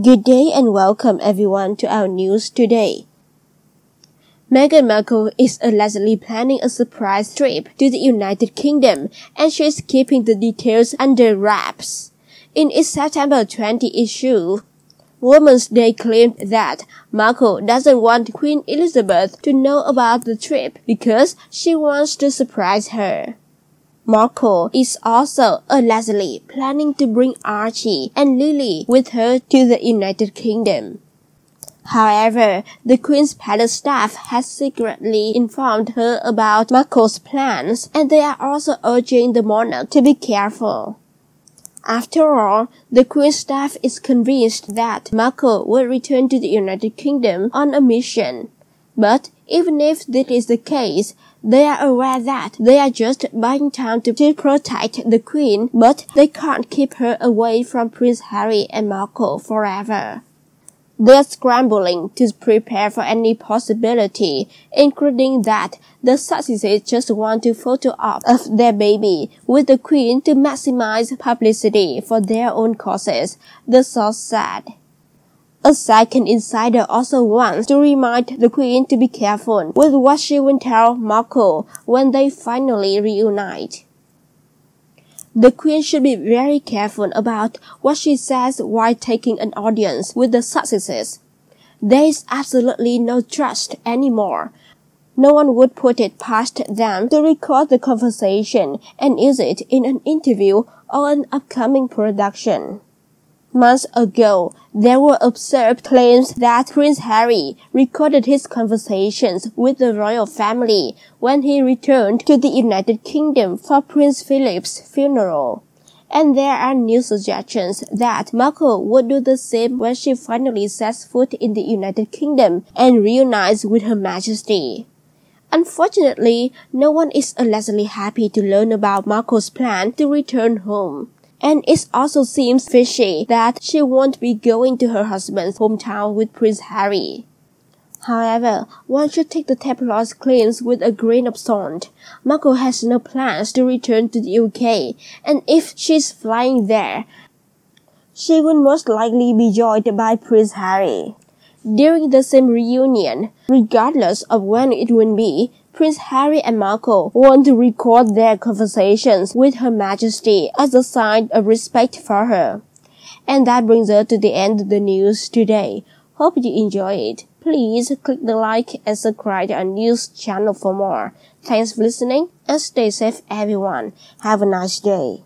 Good day and welcome everyone to our news today. Meghan Markle is allegedly planning a surprise trip to the United Kingdom and she is keeping the details under wraps. In its September 20 issue, Women's Day claimed that Markle doesn't want Queen Elizabeth to know about the trip because she wants to surprise her. Markle is also allegedly planning to bring Archie and Lily with her to the United Kingdom. However, the Queen's palace staff has secretly informed her about Marco's plans and they are also urging the monarch to be careful. After all, the Queen's staff is convinced that Marco will return to the United Kingdom on a mission. But even if this is the case, they are aware that they are just buying time to, to protect the Queen, but they can't keep her away from Prince Harry and Markle forever. They're scrambling to prepare for any possibility, including that the Sussexes just want to photo op of their baby with the Queen to maximize publicity for their own causes, the source said. A second insider also wants to remind the Queen to be careful with what she will tell Marco when they finally reunite. The Queen should be very careful about what she says while taking an audience with the Sussexes. There is absolutely no trust anymore. No one would put it past them to record the conversation and use it in an interview or an upcoming production. Months ago, there were absurd claims that Prince Harry recorded his conversations with the royal family when he returned to the United Kingdom for Prince Philip's funeral. And there are new suggestions that Markle would do the same when she finally sets foot in the United Kingdom and reunites with Her Majesty. Unfortunately, no one is allegedly happy to learn about Marco's plan to return home and it also seems fishy that she won't be going to her husband's hometown with Prince Harry. However, one should take the tabloid claims with a grain of salt. Markle has no plans to return to the UK, and if she's flying there, she will most likely be joined by Prince Harry. During the same reunion, regardless of when it would be, Prince Harry and Markle want to record their conversations with Her Majesty as a sign of respect for her. And that brings us to the end of the news today. Hope you enjoy it. Please click the like and subscribe to our news channel for more. Thanks for listening and stay safe everyone. Have a nice day.